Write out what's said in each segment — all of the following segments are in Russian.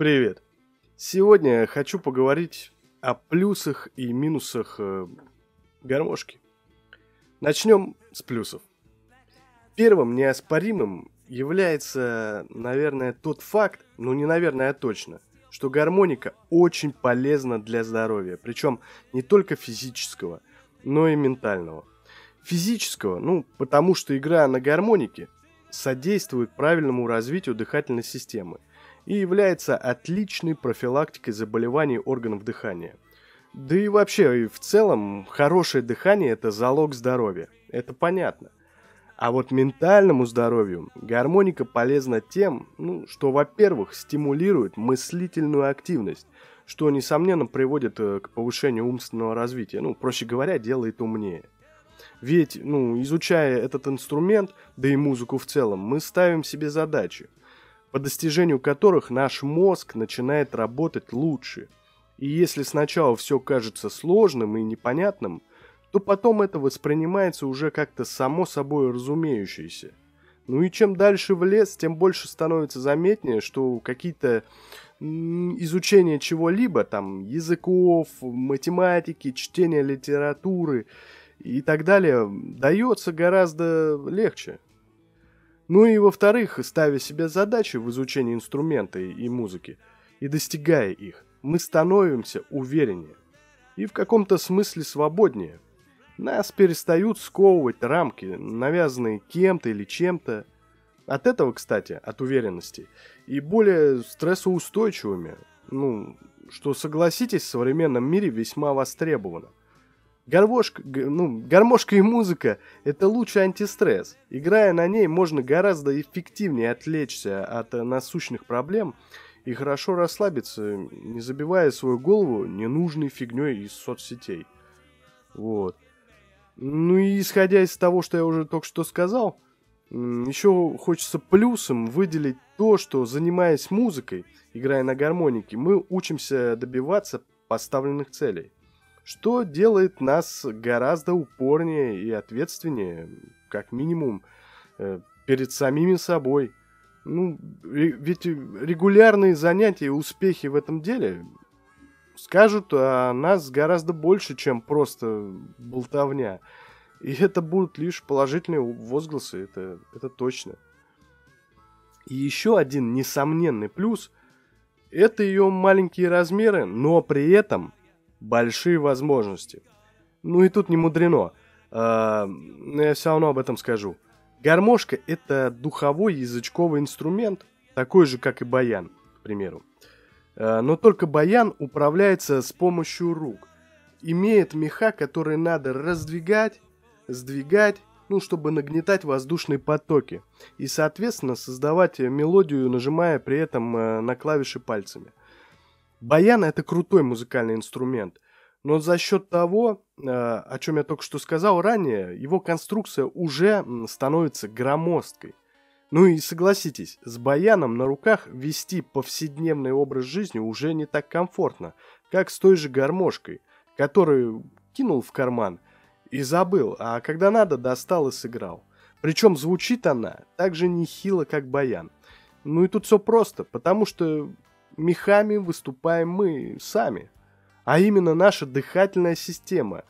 Привет. Сегодня хочу поговорить о плюсах и минусах э, гармошки. Начнем с плюсов. Первым неоспоримым является, наверное, тот факт, ну не наверное, а точно, что гармоника очень полезна для здоровья, причем не только физического, но и ментального. Физического, ну, потому что игра на гармонике содействует правильному развитию дыхательной системы и является отличной профилактикой заболеваний органов дыхания. Да и вообще, и в целом, хорошее дыхание – это залог здоровья. Это понятно. А вот ментальному здоровью гармоника полезна тем, ну, что, во-первых, стимулирует мыслительную активность, что, несомненно, приводит э, к повышению умственного развития. Ну, проще говоря, делает умнее. Ведь, ну, изучая этот инструмент, да и музыку в целом, мы ставим себе задачи, по достижению которых наш мозг начинает работать лучше. И если сначала все кажется сложным и непонятным – то потом это воспринимается уже как-то само собой разумеющееся. Ну и чем дальше в лес, тем больше становится заметнее, что какие-то изучение чего-либо, там, языков, математики, чтение литературы и так далее, дается гораздо легче. Ну и во-вторых, ставя себе задачи в изучении инструмента и музыки, и достигая их, мы становимся увереннее и в каком-то смысле свободнее – нас перестают сковывать рамки, навязанные кем-то или чем-то. От этого, кстати, от уверенности. И более стрессоустойчивыми. Ну, что, согласитесь, в современном мире весьма востребовано. Гармошка, ну, гармошка и музыка – это лучший антистресс. Играя на ней, можно гораздо эффективнее отвлечься от насущных проблем и хорошо расслабиться, не забивая свою голову ненужной фигней из соцсетей. Вот. Ну и исходя из того, что я уже только что сказал, еще хочется плюсом выделить то, что занимаясь музыкой, играя на гармонике, мы учимся добиваться поставленных целей, что делает нас гораздо упорнее и ответственнее, как минимум, э, перед самими собой. Ну, ведь регулярные занятия и успехи в этом деле скажут о нас гораздо больше, чем просто болтовня. И это будут лишь положительные возгласы, это, это точно. И еще один несомненный плюс – это ее маленькие размеры, но при этом большие возможности. Ну и тут не мудрено, а, но я все равно об этом скажу. Гармошка – это духовой язычковый инструмент, такой же, как и баян, к примеру. Э, но только баян управляется с помощью рук. Имеет меха, которые надо раздвигать, сдвигать, ну, чтобы нагнетать воздушные потоки. И, соответственно, создавать мелодию, нажимая при этом э, на клавиши пальцами. Баян это крутой музыкальный инструмент. Но за счет того, э, о чем я только что сказал ранее, его конструкция уже становится громоздкой. Ну и согласитесь, с баяном на руках вести повседневный образ жизни уже не так комфортно, как с той же гармошкой, которую кинул в карман и забыл, а когда надо, достал и сыграл. Причем звучит она так же нехило, как баян. Ну и тут все просто, потому что мехами выступаем мы сами, а именно наша дыхательная система.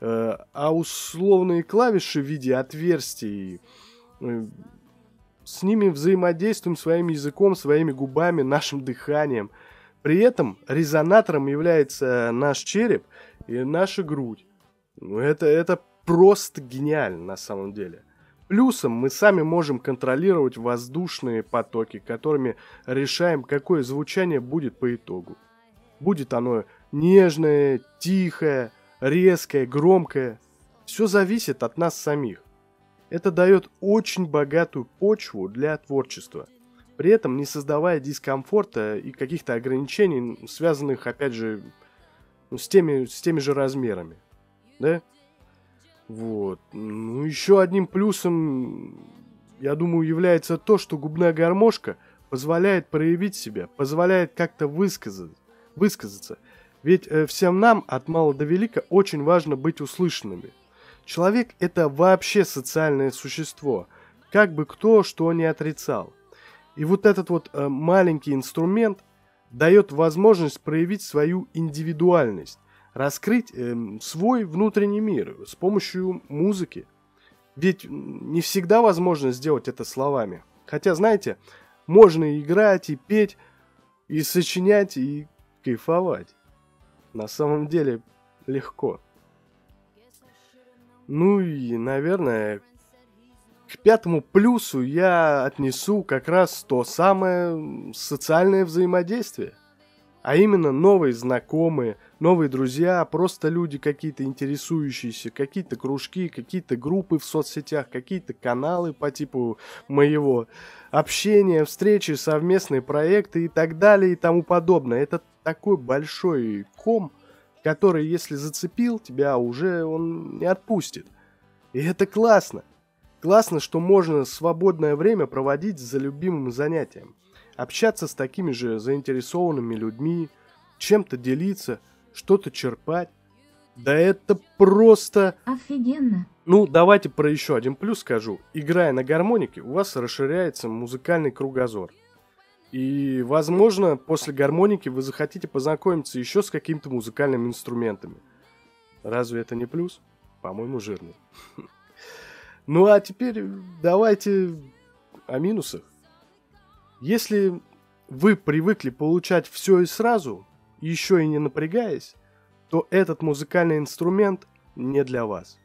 Э, а условные клавиши в виде отверстий э, с ними взаимодействуем своим языком, своими губами, нашим дыханием. При этом резонатором является наш череп и наша грудь. Ну, это, это просто гениально на самом деле. Плюсом мы сами можем контролировать воздушные потоки, которыми решаем, какое звучание будет по итогу. Будет оно нежное, тихое, резкое, громкое. Все зависит от нас самих. Это дает очень богатую почву для творчества, при этом не создавая дискомфорта и каких-то ограничений, связанных, опять же, ну, с, теми, с теми же размерами. Да? Вот. Ну, еще одним плюсом, я думаю, является то, что губная гармошка позволяет проявить себя, позволяет как-то высказать, высказаться. Ведь э, всем нам от мала до велика очень важно быть услышанными. Человек – это вообще социальное существо, как бы кто что не отрицал. И вот этот вот э, маленький инструмент дает возможность проявить свою индивидуальность, раскрыть э, свой внутренний мир с помощью музыки. Ведь не всегда возможно сделать это словами. Хотя, знаете, можно играть, и петь, и сочинять, и кайфовать. На самом деле легко. Ну и, наверное, к пятому плюсу я отнесу как раз то самое социальное взаимодействие. А именно новые знакомые, новые друзья, просто люди какие-то интересующиеся, какие-то кружки, какие-то группы в соцсетях, какие-то каналы по типу моего, общения, встречи, совместные проекты и так далее и тому подобное. Это такой большой ком, который, если зацепил тебя, уже он не отпустит. И это классно. Классно, что можно свободное время проводить за любимым занятием. Общаться с такими же заинтересованными людьми, чем-то делиться, что-то черпать. Да это просто... Офигенно. Ну, давайте про еще один плюс скажу. Играя на гармонике, у вас расширяется музыкальный кругозор. И, возможно, после гармоники вы захотите познакомиться еще с какими-то музыкальными инструментами. Разве это не плюс? По-моему, жирный. Ну а теперь давайте о минусах. Если вы привыкли получать все и сразу, еще и не напрягаясь, то этот музыкальный инструмент не для вас.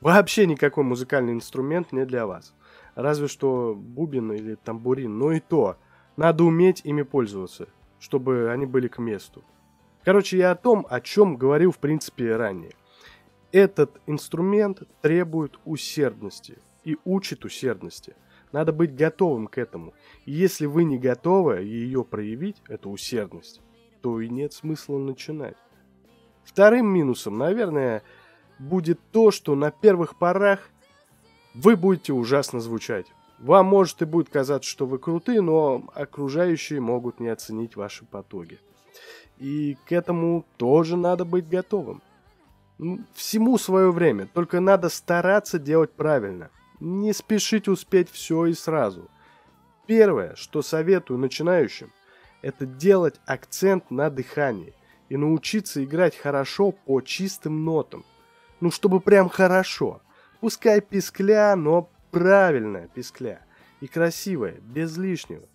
Вообще никакой музыкальный инструмент не для вас. Разве что бубен или тамбурин, но и то – надо уметь ими пользоваться, чтобы они были к месту. Короче, я о том, о чем говорил в принципе ранее. Этот инструмент требует усердности и учит усердности. Надо быть готовым к этому. И если вы не готовы ее проявить, эту усердность, то и нет смысла начинать. Вторым минусом, наверное, будет то, что на первых порах вы будете ужасно звучать. Вам может и будет казаться, что вы круты, но окружающие могут не оценить ваши потуги. И к этому тоже надо быть готовым. Всему свое время, только надо стараться делать правильно. Не спешить успеть все и сразу. Первое, что советую начинающим, это делать акцент на дыхании и научиться играть хорошо по чистым нотам. Ну, чтобы прям хорошо. Пускай пискля, но правильная пискля и красивая, без лишнего.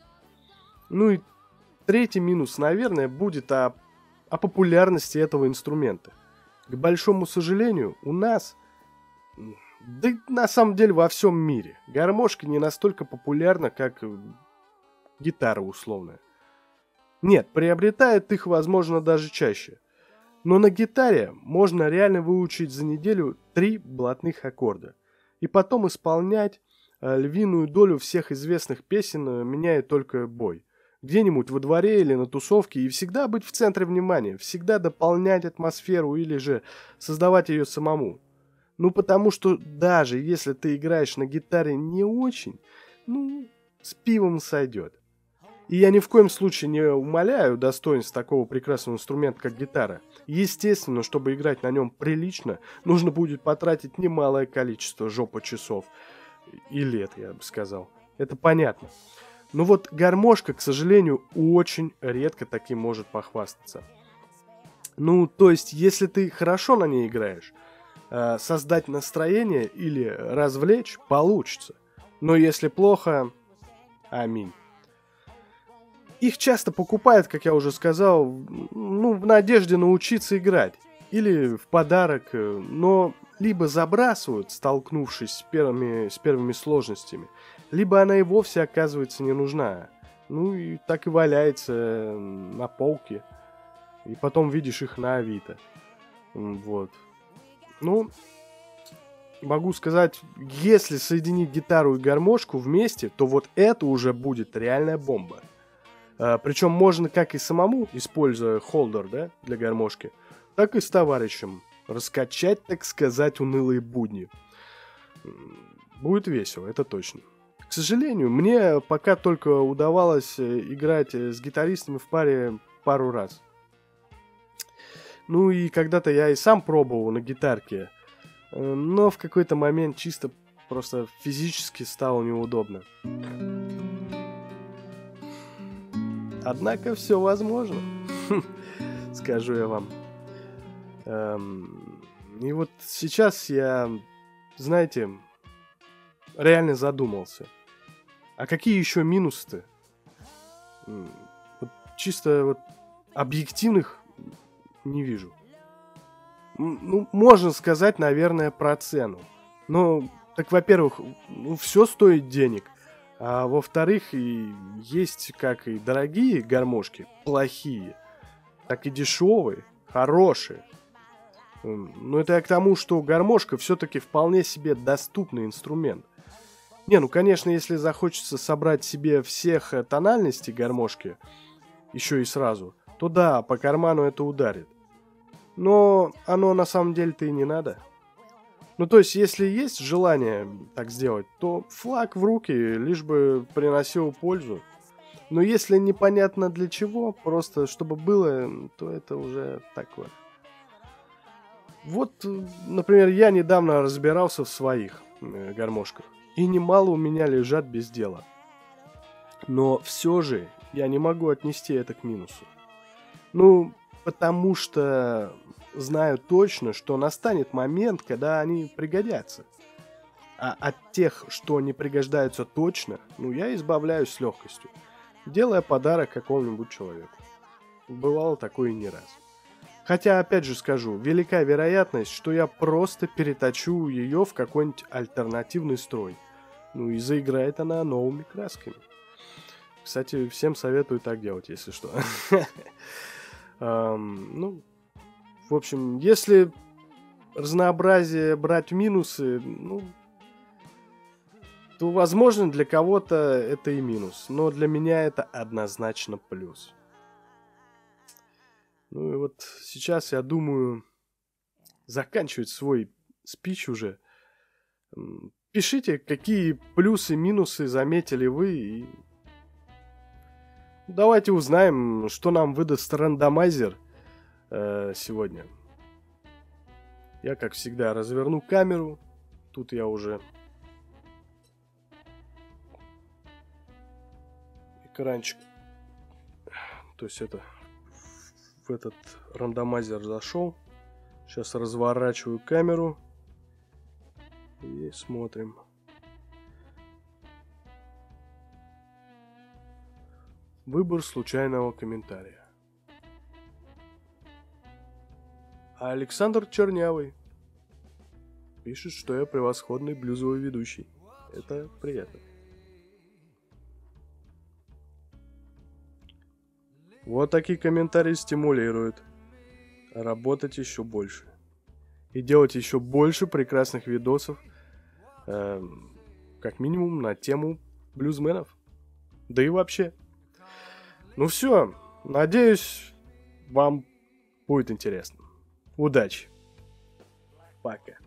Ну и третий минус, наверное, будет о, о популярности этого инструмента. К большому сожалению, у нас, да на самом деле во всем мире, гармошка не настолько популярна, как гитара условная. Нет, приобретает их, возможно, даже чаще. Но на гитаре можно реально выучить за неделю три блатных аккорда – и потом исполнять э, львиную долю всех известных песен, э, меняя только бой. Где-нибудь во дворе или на тусовке и всегда быть в центре внимания, всегда дополнять атмосферу или же создавать ее самому. Ну потому что даже если ты играешь на гитаре не очень, ну, с пивом сойдет. И я ни в коем случае не умоляю достоинств такого прекрасного инструмента, как гитара. Естественно, чтобы играть на нем прилично, нужно будет потратить немалое количество жопа часов. И лет, я бы сказал. Это понятно. Но вот гармошка, к сожалению, очень редко таким может похвастаться. Ну, то есть, если ты хорошо на ней играешь, э, создать настроение или развлечь получится. Но если плохо, аминь. Их часто покупают, как я уже сказал, ну, в надежде научиться играть. Или в подарок, э, но либо забрасывают, столкнувшись с первыми, с первыми сложностями, либо она и вовсе оказывается не нужна. Ну и так и валяется на полке. И потом видишь их на Авито. Вот. Ну, могу сказать, если соединить гитару и гармошку вместе, то вот это уже будет реальная бомба. А, причем можно как и самому, используя холдер, да, для гармошки, так и с товарищем. Раскачать, так сказать, унылые будни. Будет весело, это точно. К сожалению, мне пока только удавалось э, играть э, с гитаристами в паре пару раз. Ну и когда-то я и сам пробовал на гитарке, э, но в какой-то момент чисто просто физически стало неудобно. Однако все возможно. Скажу я вам. Эм, и вот сейчас я, знаете, реально задумался. А какие еще минусы-то? Вот чисто вот объективных не вижу. Ну, можно сказать, наверное, про цену. Но, так, во-первых, ну, все стоит денег. А во-вторых, и есть как и дорогие гармошки, плохие, так и дешевые, хорошие. Но это я к тому, что гармошка все-таки вполне себе доступный инструмент. Не, ну конечно, если захочется собрать себе всех э, тональностей гармошки, еще и сразу, то да, по карману это ударит. Но оно на самом деле-то и не надо. Ну, то есть, если есть желание так сделать, то флаг в руки, лишь бы приносил пользу. Но если непонятно для чего, просто чтобы было, то это уже такое. Вот, например, я недавно разбирался в своих э, гармошках. И немало у меня лежат без дела. Но все же я не могу отнести это к минусу. Ну, потому что знаю точно, что настанет момент, когда они пригодятся. А от тех, что не пригождаются точно, ну, я избавляюсь с легкостью, делая подарок какому-нибудь человеку. Бывало такое не раз. Хотя, опять же скажу, велика вероятность, что я просто переточу ее в какой-нибудь альтернативный строй. Ну и заиграет она новыми красками. Кстати, всем советую так делать, если что. Ну, в общем, если разнообразие брать минусы, ну, то, возможно, для кого-то это и минус. Но для меня это однозначно плюс. Ну и вот сейчас я думаю заканчивать свой спич уже. Пишите, какие плюсы, минусы заметили вы. И... Давайте узнаем, что нам выдаст рандомайзер – э, сегодня. Я, как всегда, разверну камеру. Тут я уже экранчик. То есть это в этот рандомайзер зашел. Сейчас разворачиваю камеру. И смотрим. Выбор случайного комментария. А Александр Чернявый пишет, что я превосходный блюзовый ведущий. Это приятно. Вот такие комментарии стимулируют работать еще больше. И делать еще больше прекрасных видосов, э, как минимум на тему блюзменов. Да и вообще. Ну все, надеюсь, вам будет интересно. Удачи. Пока.